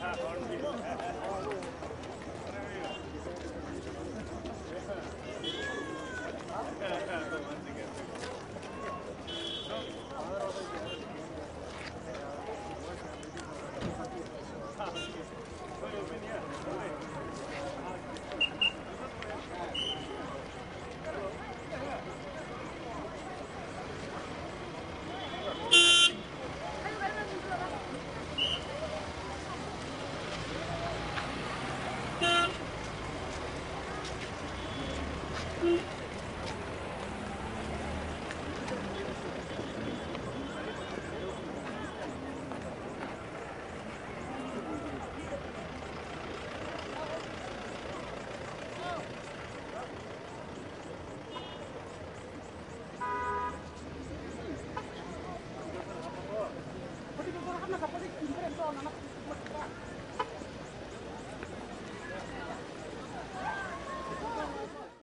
Yeah, I